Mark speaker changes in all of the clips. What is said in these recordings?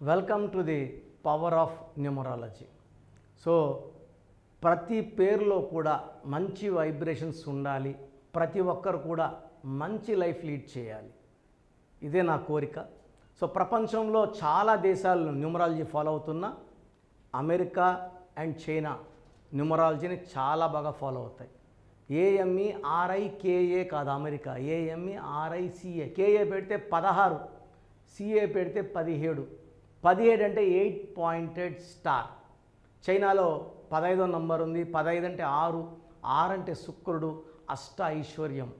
Speaker 1: Welcome to the power of numerology so ప్రతి పేరులో కూడా మంచి వైబ్రేషన్స్ ఉండాలి. ప్రతి ఒక్కరు కూడా మంచి లైఫ్ లీడ్ చేయాలి. ఇదే నా కోరిక. సో ప్రపంచంలో చాలా దేశాలు న్యూమరాలజీ ఫాలో అవుతున్నా అమెరికా అండ్ చైనా న్యూమరాలజీని చాలా బాగా ఫాలో అవుతాయి. A M E R I K A కాదు America. A M E R I C A K A పెడితే పదహారు సిఏ పెడితే పదిహేడు. పదిహేడు అంటే ఎయిట్ పాయింటెడ్ స్టార్. చైనాలో పదహైదో నంబర్ ఉంది. పదహైదు అంటే ఆరు. ఆరు అంటే శుక్రుడు. అష్ట ఐశ్వర్యం.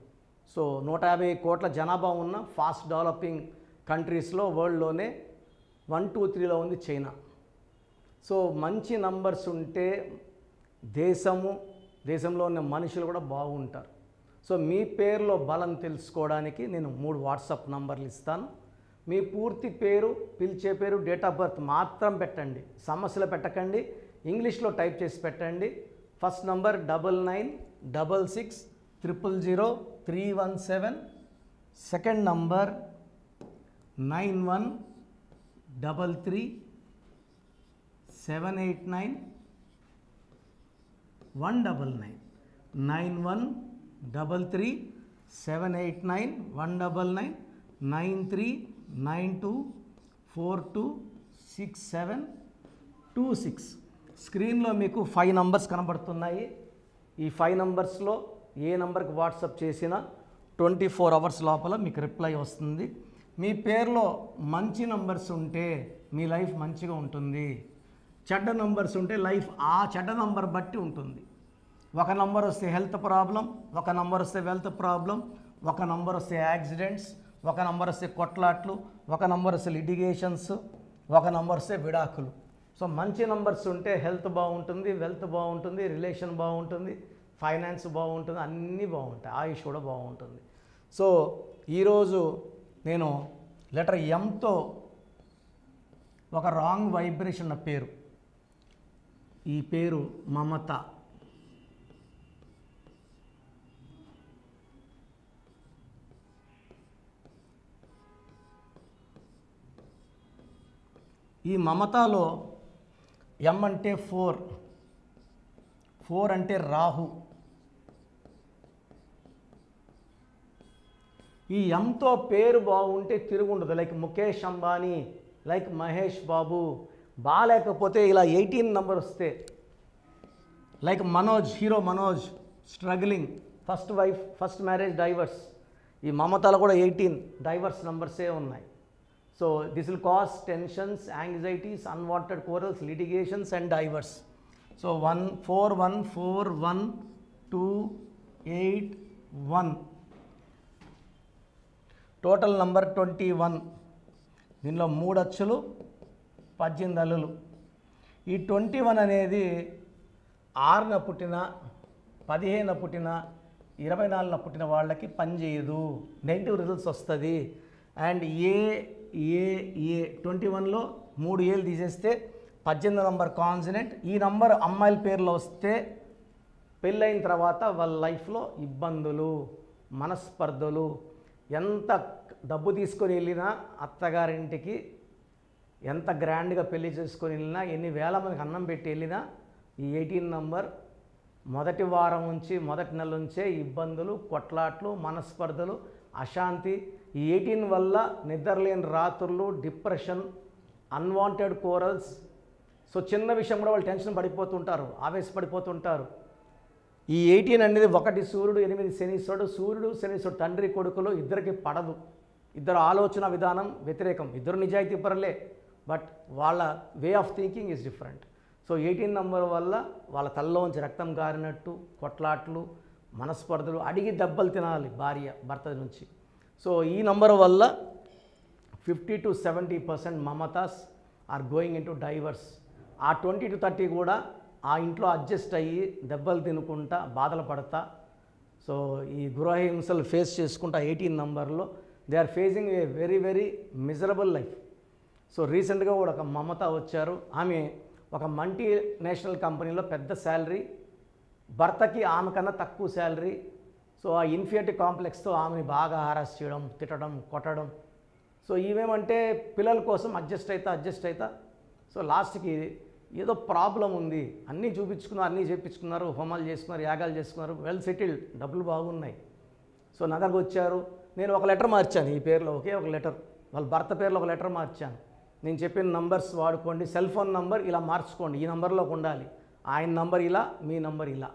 Speaker 1: సో నూట యాభై కోట్ల జనాభా ఉన్న ఫాస్ట్ డెవలపింగ్ కంట్రీస్లో వరల్డ్లోనే వన్ టూ త్రీలో ఉంది చైనా. సో మంచి నంబర్స్ ఉంటే దేశము దేశంలో ఉన్న మనుషులు కూడా బాగుంటారు. సో మీ పేరులో బలం తెలుసుకోవడానికి నేను మూడు వాట్సాప్ నంబర్లు ఇస్తాను. మీ పూర్తి పేరు పిలిచే పేరు డేట్ ఆఫ్ బర్త్ మాత్రం పెట్టండి. సమస్యలు పెట్టకండి. ఇంగ్లీష్లో టైప్ చేసి పెట్టండి. First number double nine double six triple zero three one seven second number nine one double three seven eight nine one double nine nine one double three seven eight nine one double nine nine three nine two four two six seven two six. స్క్రీన్లో మీకు five numbers కనబడుతున్నాయి. ఈ five నంబర్స్లో ఏ నంబర్కి WhatsApp చేసినా twenty four hours లోపల మీకు reply వస్తుంది. మీ పేరులో మంచి నంబర్స్ ఉంటే మీ లైఫ్ మంచిగా ఉంటుంది. చెడ్డ నంబర్స్ ఉంటే లైఫ్ ఆ చెడ్డ నంబర్ బట్టి ఉంటుంది. ఒక నంబర్ వస్తే హెల్త్ ప్రాబ్లం ఒక నంబర్ వస్తే వెల్త్ ప్రాబ్లం ఒక నంబర్ వస్తే యాక్సిడెంట్స్ ఒక నంబర్ వస్తే కొట్లాట్లు ఒక నంబర్ వస్తే లిటిగేషన్స్ ఒక నంబర్ వస్తే విడాకులు. సో మంచి నంబర్స్ ఉంటే హెల్త్ బాగుంటుంది వెల్త్ బాగుంటుంది రిలేషన్ బాగుంటుంది ఫైనాన్స్ బాగుంటుంది అన్నీ బాగుంటాయి ఆయుష్ కూడా బాగుంటుంది. సో ఈరోజు నేను లెటర్ ఎంతో ఒక రాంగ్ వైబ్రేషన్ పేరు. ఈ పేరు మమత. ఈ మమతాలో ఎం అంటే ఫోర్. ఫోర్ అంటే రాహు. ఈ ఎంతో పేరు బాగుంటే తిరుగుండదు. Like Mukesh Ambani like Mahesh Babu. బాగాలేకపోతే ఇలా ఎయిటీన్ నెంబర్ వస్తే like Manoj hero Manoj struggling. First wife first marriage divorce. ఈ మమతలు కూడా ఎయిటీన్ డైవర్స్ నంబర్సే ఉన్నాయి. So this will cause tensions anxieties unwanted quarrels litigations and divorce so one four one four one two eight one total number twenty one దీనిలో మూడు అచ్చులు పద్దెనిమిది అల్లులు. ఈ ట్వంటీ వన్ అనేది ఆరున పుట్టిన పదిహేను పుట్టిన ఇరవై నాలుగున పుట్టిన వాళ్ళకి పని చేయదు నెగిటివ్ రిజల్ట్స్ వస్తుంది. And A A A twenty వన్లో మూడు ఏళ్ళు తీసేస్తే పద్దెనిమిది నంబర్ కాన్సినెంట్. ఈ నంబర్ అమ్మాయిల పేర్లో వస్తే పెళ్ళైన తర్వాత వాళ్ళ లైఫ్లో ఇబ్బందులు మనస్పర్ధలు ఎంత డబ్బు తీసుకొని వెళ్ళినా అత్తగారింటికి ఎంత గ్రాండ్గా పెళ్ళి చేసుకొని వెళ్ళినా ఎన్ని వేల మందికి అన్నం పెట్టి వెళ్ళినా ఈ ఎయిటీన్ నంబర్ మొదటి వారం నుంచి మొదటి నెల నుంచే ఇబ్బందులు కొట్లాట్లు మనస్పర్ధలు అశాంతి. ఈ ఎయిటీన్ వల్ల నిద్రలేని రాత్రులు డిప్రెషన్ అన్వాంటెడ్ కోరల్స్. సో చిన్న విషయం కూడా వాళ్ళు టెన్షన్ పడిపోతుంటారు ఆవేశపడిపోతుంటారు. ఈ ఎయిటీన్ అనేది ఒకటి సూర్యుడు ఎనిమిది శనీశ్వరుడు. సూర్యుడు శనీశ్వరుడు తండ్రి కొడుకులు ఇద్దరికి పడదు. ఇద్దరు ఆలోచన విధానం వ్యతిరేకం. ఇద్దరు నిజాయితీ పరలే బట్ వాళ్ళ way of thinking is different. So eighteen number వల్ల వాళ్ళ తల్లోంచి రక్తం గారినట్టు కొట్లాట్లు మనస్పర్ధలు అడిగి దెబ్బలు తినాలి భార్య భర్త నుంచి. సో ఈ నంబర్ వల్ల fifty to seventy percent Mamatas are going into divorce. ఆ ట్వంటీ టు థర్టీ కూడా ఆ ఇంట్లో అడ్జస్ట్ అయ్యి దెబ్బలు తినుకుంటా బాధలు పడతా. సో ఈ గృహహింసలు ఫేస్ చేసుకుంటా ఎయిటీన్ నంబర్లో. They are facing a very very miserable life. So రీసెంట్గా కూడా ఒక మమత వచ్చారు. ఆమె ఒక మల్టీ నేషనల్ కంపెనీలో పెద్ద శాలరీ భర్తకి ఆమె కన్నా తక్కువ శాలరీ సో ఆ ఇన్ఫియారిటీ కాంప్లెక్స్తో ఆమెని బాగా హారాస్ చేయడం తిట్టడం కొట్టడం. సో ఇవేమంటే పిల్లల కోసం అడ్జస్ట్ అవుతా అడ్జస్ట్ అవుతా సో లాస్ట్కి ఏదో ప్రాబ్లం ఉంది. అన్నీ చూపించుకున్నారు అన్నీ చేయించుకున్నారు హోమాలు చేసుకున్నారు యాగాలు చేసుకున్నారు వెల్ సెటిల్డ్ డబ్బులు బాగున్నాయి. సో నా దగ్గరకు వచ్చారు. నేను ఒక లెటర్ మార్చాను ఈ పేరులో ఒకే ఒక లెటర్. వాళ్ళ భర్త పేరులో ఒక లెటర్ మార్చాను. నేను చెప్పిన నంబర్స్ వాడుకోండి సెల్ ఫోన్ నంబర్ ఇలా మార్చుకోండి ఈ నంబర్లోకి ఉండాలి. ఆయన నంబర్ ఇలా మీ నంబర్ ఇలా.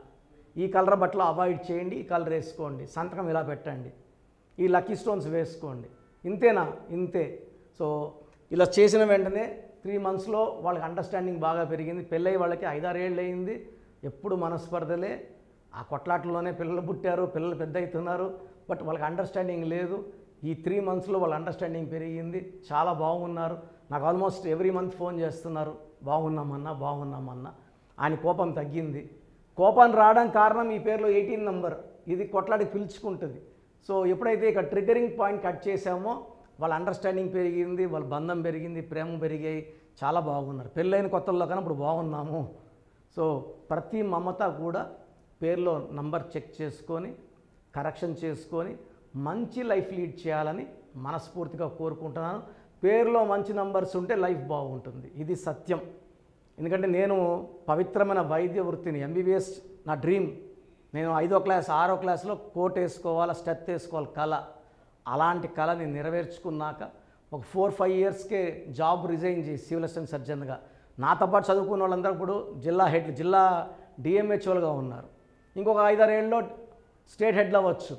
Speaker 1: ఈ కలర్ బట్టలు అవాయిడ్ చేయండి ఈ కలర్ వేసుకోండి సంతకం ఇలా పెట్టండి ఈ లక్కీ స్టోన్స్ వేసుకోండి. ఇంతేనా? ఇంతే. సో ఇలా చేసిన వెంటనే త్రీ మంత్స్లో వాళ్ళకి అండర్స్టాండింగ్ బాగా పెరిగింది. పెళ్ళయి వాళ్ళకి ఐదారేళ్ళు అయింది. ఎప్పుడు మనస్పర్ధలే. ఆ కొట్లాటలోనే పిల్లలు పుట్టారు పిల్లలు పెద్ద అవుతున్నారు. బట్ వాళ్ళకి అండర్స్టాండింగ్ లేదు. ఈ త్రీ మంత్స్లో వాళ్ళ అండర్స్టాండింగ్ పెరిగింది. చాలా బాగున్నారు. నాకు ఆల్మోస్ట్ ఎవ్రీ మంత్ ఫోన్ చేస్తున్నారు. బాగున్నామన్నా బాగున్నామన్నా. ఆయన కోపం తగ్గింది. కోపం రావడం కారణం ఈ పేరులో ఎయిటీన్ నంబర్. ఇది కొట్లాడి పిలుచుకుంటుంది. సో ఎప్పుడైతే ఇక ట్రిగరింగ్ పాయింట్ కట్ చేసామో వాళ్ళ అండర్స్టాండింగ్ పెరిగింది వాళ్ళ బంధం పెరిగింది ప్రేమ పెరిగాయి చాలా బాగున్నారు. పెళ్ళైన కొత్తల్లో కానీ ఇప్పుడు బాగున్నాము. సో ప్రతి మమత కూడా పేరులో నంబర్ చెక్ చేసుకొని కరెక్షన్ చేసుకొని మంచి లైఫ్ లీడ్ చేయాలని మనస్ఫూర్తిగా కోరుకుంటున్నాను. పేరులో మంచి నంబర్స్ ఉంటే లైఫ్ బాగుంటుంది. ఇది సత్యం. ఎందుకంటే నేను పవిత్రమైన వైద్య వృత్తిని ఎంబీబీఎస్ నా డ్రీమ్ నేను ఐదో క్లాస్ ఆరో క్లాస్లో కోట్ వేసుకోవాలా స్టెత్ వేసుకోవాలి కళ. అలాంటి కళని నెరవేర్చుకున్నాక ఒక ఫోర్ ఫైవ్ ఇయర్స్కే జాబ్ రిజైన్ చేసి సివిల్ అసిస్టెంట్ సర్జన్గా. నాతో పాటు చదువుకున్న వాళ్ళందరూ ఇప్పుడు జిల్లా హెడ్ జిల్లా డిఎంహెచ్ఓలుగా ఉన్నారు. ఇంకొక ఐదారేళ్ళలో స్టేట్ హెడ్ అవ్వచ్చు.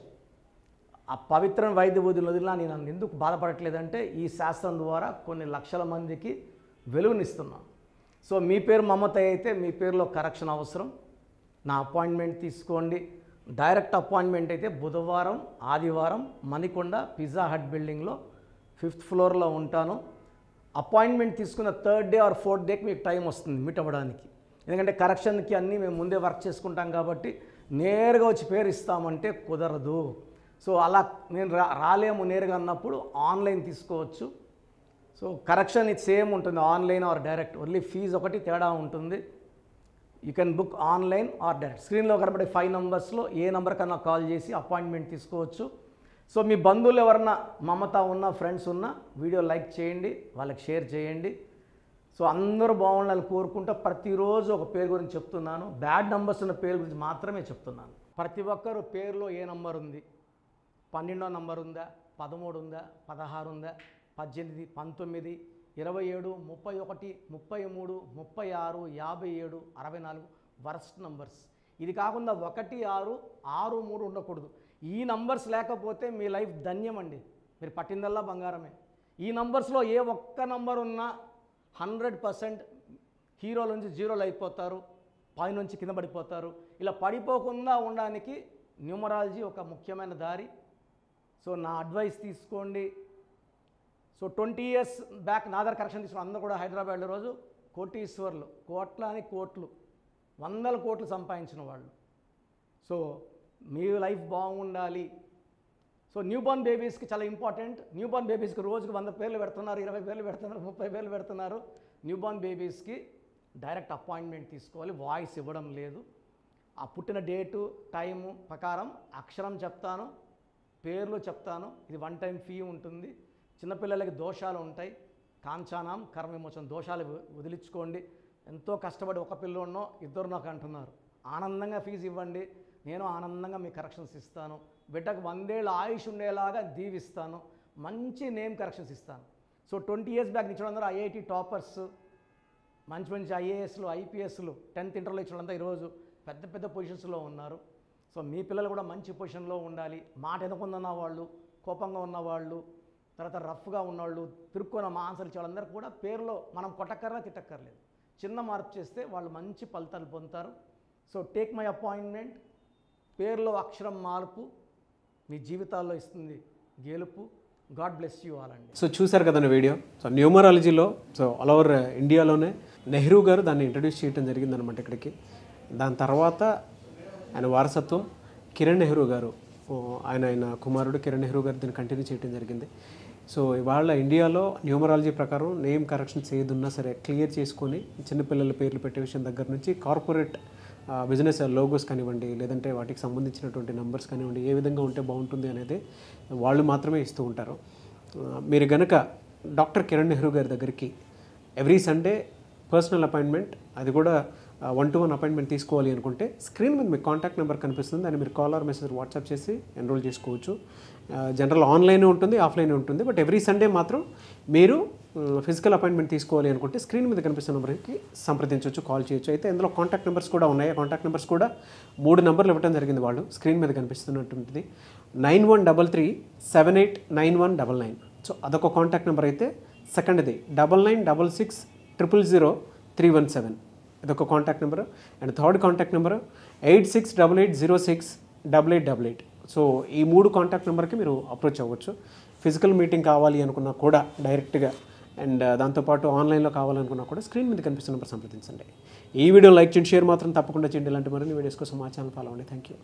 Speaker 1: ఆ పవిత్రం వైద్య బుద్ధులు వదిలినా నేను ఎందుకు బాధపడట్లేదంటే ఈ శాస్త్రం ద్వారా కొన్ని లక్షల మందికి వెలుగునిస్తున్నాను. సో మీ పేరు మమత అయితే మీ పేరులో కరెక్షన్ అవసరం. నా అపాయింట్మెంట్ తీసుకోండి. డైరెక్ట్ అపాయింట్మెంట్ అయితే బుధవారం ఆదివారం మణికొండ పిజ్జా హట్ బిల్డింగ్లో ఫిఫ్త్ ఫ్లోర్లో ఉంటాను. అపాయింట్మెంట్ తీసుకున్న థర్డ్ డే ఆర్ ఫోర్త్ డేకి మీకు టైం వస్తుంది మీట్ అవ్వడానికి ఎందుకంటే కరెక్షన్కి అన్నీ మేము ముందే వర్క్ చేసుకుంటాం కాబట్టి నేరుగా వచ్చి పేరు ఇస్తామంటే కుదరదు. సో అలా నేను రా రాలేము నేరుగా అన్నప్పుడు ఆన్లైన్ తీసుకోవచ్చు. సో కరెక్షన్ ఇది సేమ్ ఉంటుంది online or direct only fees ఒకటి తేడా ఉంటుంది. You can book online or direct స్క్రీన్లో కనబడే ఫైవ్ నెంబర్స్లో ఏ నెంబర్ కన్నా కాల్ చేసి అపాయింట్మెంట్ తీసుకోవచ్చు. సో మీ బంధువులు ఎవరన్నా మమత ఉన్న ఫ్రెండ్స్ ఉన్న వీడియో లైక్ చేయండి వాళ్ళకి షేర్ చేయండి. సో అందరూ బాగుండాలని కోరుకుంటూ ప్రతిరోజు ఒక పేరు గురించి చెప్తున్నాను. బ్యాడ్ నెంబర్స్ ఉన్న పేరు గురించి మాత్రమే చెప్తున్నాను. ప్రతి ఒక్కరు పేరులో ఏ నంబర్ ఉంది? పన్నెండో నంబర్ ఉందా? పదమూడు ఉందా? పదహారు ఉందా? పద్దెనిమిది పంతొమ్మిది ఇరవై ఏడు ముప్పై ఒకటి ముప్పై మూడు ముప్పై ఆరు యాభై ఏడు అరవై నాలుగు వర్స్ట్ నంబర్స్. ఇది కాకుండా ఒకటి ఆరు ఆరు మూడు ఉండకూడదు. ఈ నంబర్స్ లేకపోతే మీ లైఫ్ ధన్యం అండి మీరు పట్టిందల్లా బంగారమే. ఈ నంబర్స్లో ఏ ఒక్క నంబర్ ఉన్నా హండ్రెడ్ పర్సెంట్ హీరోల నుంచి జీరోలు అయిపోతారు పైనుంచి కింద పడిపోతారు. ఇలా పడిపోకుండా ఉండడానికి న్యూమరాలజీ ఒక ముఖ్యమైన దారి. సో నా అడ్వైస్ తీసుకోండి. So twenty years back another correction తీసుకున్న అందరూ కూడా హైదరాబాద్లో రోజు కోటీశ్వర్లు కోట్ల అని కోట్లు వందల కోట్లు సంపాదించిన వాళ్ళు. సో మీ లైఫ్ బాగుండాలి. సో న్యూ బోర్న్ బేబీస్కి చాలా ఇంపార్టెంట్ న్యూ బోర్న్ బేబీస్కి రోజుకి వంద పేర్లు పెడుతున్నారు ఇరవై పేర్లు పెడుతున్నారు ముప్పై పేర్లు పెడుతున్నారు. న్యూ బోర్న్ బేబీస్కి డైరెక్ట్ అపాయింట్మెంట్ తీసుకోవాలి వాయిస్ ఇవ్వడం లేదు. ఆ పుట్టిన డేటు టైము ప్రకారం అక్షరం చెప్తాను పేర్లు చెప్తాను. ఇది వన్ టైం ఫీ ఉంటుంది. చిన్నపిల్లలకి దోషాలు ఉంటాయి. కాంచానం కర్మ విమోచన దోషాలు వదిలించుకోండి. ఎంతో కష్టపడి ఒక పిల్లోనో ఇద్దరు నాకు అంటున్నారు. ఆనందంగా ఫీజు ఇవ్వండి. నేను ఆనందంగా మీ కరెక్షన్స్ ఇస్తాను. బిడ్డకు వందేళ్ళ ఆయుష్ ఉండేలాగా దీవిస్తాను. మంచి నేమ్ కరెక్షన్స్ ఇస్తాను. సో ట్వంటీ ఇయర్స్ బ్యాక్ నుంచి అందరూ ఐఐటి టాపర్స్ మంచి మంచి ఐఏఎస్లు ఐపీఎస్లు టెన్త్ ఇంటర్లో ఇచ్చడంతా ఈరోజు పెద్ద పెద్ద పొజిషన్స్లో ఉన్నారు. సో మీ పిల్లలు కూడా మంచి పొజిషన్లో ఉండాలి. మాట ఎనకుండా వాళ్ళు కోపంగా ఉన్నవాళ్ళు తర్వాత రఫ్గా ఉన్నవాళ్ళు తిరుక్కున్న మా ఆన్సర్ ఇచ్చే వాళ్ళందరూ కూడా పేరులో మనం కొట్టక్కర్లా తిట్టక్కర్లేదు. చిన్న మార్పు చేస్తే వాళ్ళు మంచి ఫలితాలు పొందుతారు. సో టేక్ మై అపాయింట్మెంట్ పేరులో అక్షరం మార్పు మీ జీవితాల్లో ఇస్తుంది. గెలుపు. గాడ్ బ్లెస్ యూ ఆల్ అండి.
Speaker 2: సో చూశారు కదండి వీడియో? సో న్యూమరాలజీలో సో ఆల్ ఓవర్ ఇండియాలోనే నెహ్రూ గారు దాన్ని ఇంట్రడ్యూస్ చేయడం జరిగిందనమాట ఇక్కడికి. దాని తర్వాత ఆయన వారసత్వం కిరణ్ నెహ్రూ గారు ఆయన ఆయన కుమారుడు కిరణ్ నెహ్రూ గారు దీన్ని కంటిన్యూ చేయడం జరిగింది. సో ఇవాళ ఇండియాలో న్యూమరాలజీ ప్రకారం నేమ్ కరెక్షన్స్ ఏది ఉన్నా సరే క్లియర్ చేసుకొని చిన్నపిల్లల పేర్లు పెట్టే విషయం దగ్గర నుంచి కార్పొరేట్ బిజినెస్ లోగోస్ కానివ్వండి లేదంటే వాటికి సంబంధించినటువంటి నెంబర్స్ కానివ్వండి ఏ విధంగా ఉంటే బాగుంటుంది అనేది వాళ్ళు మాత్రమే ఇస్తూ ఉంటారు. మీరు గనక డాక్టర్ కిరణ్ నెహ్రూ గారి దగ్గరికి ఎవ్రీ సండే పర్సనల్ అపాయింట్మెంట్ అది కూడా వన్ టు వన్ అపాయింట్మెంట్ తీసుకోవాలి అనుకుంటే స్క్రీన్ మీద మీకు కాంటాక్ట్ నెంబర్ కనిపిస్తుంది. దాన్ని మీరు కాల్ ఆర్ మెసేజ్ వాట్సాప్ చేసి ఎన్రోల్ చేసుకోవచ్చు. జనరల్ ఆన్లైన్ ఉంటుంది ఆఫ్లైన్ ఉంటుంది. బట్ ఎవ్రీ సండే మాత్రం మీరు ఫిజికల్ అపాయింట్మెంట్ తీసుకోవాలి అనుకుంటే స్క్రీన్ మీద కనిపిస్తున్న నెంబర్కి సంప్రదించవచ్చు కాల్ చేయొచ్చు. అయితే ఇందులో కాంటాక్ట్ నెంబర్స్ కూడా ఉన్నాయి. ఆ కాంటాక్ట్ నెంబర్స్ కూడా మూడు నెంబర్లు ఇవ్వడం జరిగింది వాళ్ళు. స్క్రీన్ మీద కనిపిస్తున్నటువంటిది. Nine one double three seven eight nine one double nine so అదొక కాంటాక్ట్ నెంబర్ అయితే సెకండ్ది double nine double six triple zero three one seven ఇదొక contact number and third contact number eight six double eight zero six double eight double eight so ఈ మూడు contact నెంబర్కి మీరు approach అవ్వచ్చు. Physical meeting కావాలి అనుకున్నా కూడా డైరెక్ట్గా అండ్ uh, దాంతోపాటు ఆన్లైన్లో కావాలనుకున్నా కూడా స్క్రీన్ మీద కనిపిస్తున్న నెంబర్ సంప్రదించండి. ఈ వీడియో లైక్ చేయండి షేర్ మాత్రం తప్పకుండా చేయండి. ఇలాంటి మరిన్ని వీడియోస్ కోసం మా ఛానల్ ఫాలో అవ్వండి. Thank you